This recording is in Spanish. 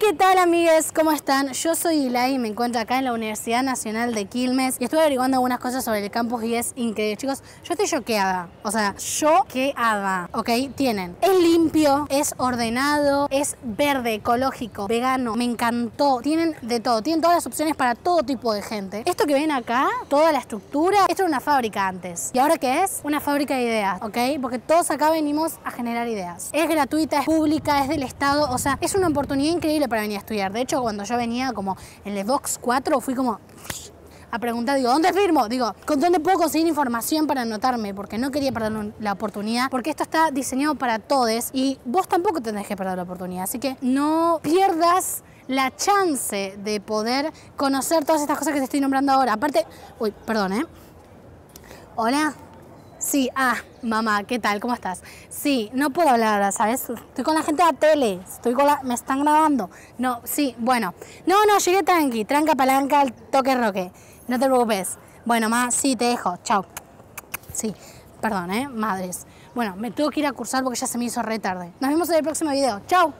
¿Qué tal amigues? ¿Cómo están? Yo soy Ilai y me encuentro acá en la Universidad Nacional de Quilmes y estuve averiguando algunas cosas sobre el campus y es increíble. Chicos, yo estoy choqueada. O sea, choqueada. ¿Ok? Tienen. Es limpio, es ordenado, es verde, ecológico, vegano. Me encantó. Tienen de todo. Tienen todas las opciones para todo tipo de gente. Esto que ven acá, toda la estructura, esto era una fábrica antes. ¿Y ahora qué es? Una fábrica de ideas. ¿Ok? Porque todos acá venimos a generar ideas. Es gratuita, es pública, es del Estado. O sea, es una oportunidad increíble para venir a estudiar. De hecho, cuando yo venía como en el Vox 4, fui como a preguntar, digo, ¿dónde firmo? Digo, ¿con dónde puedo conseguir información para anotarme? Porque no quería perder la oportunidad, porque esto está diseñado para todos y vos tampoco tenés que perder la oportunidad. Así que no pierdas la chance de poder conocer todas estas cosas que te estoy nombrando ahora. Aparte, uy, perdón, ¿eh? Hola. Sí, ah, mamá, ¿qué tal? ¿Cómo estás? Sí, no puedo hablar ¿sabes? Estoy con la gente de la tele, estoy con la... me están grabando. No, sí, bueno. No, no, llegué tranqui, tranca palanca, toque roque. No te preocupes. Bueno, mamá, sí, te dejo. Chao. Sí, perdón, ¿eh? Madres. Bueno, me tengo que ir a cursar porque ya se me hizo re tarde. Nos vemos en el próximo video. Chao.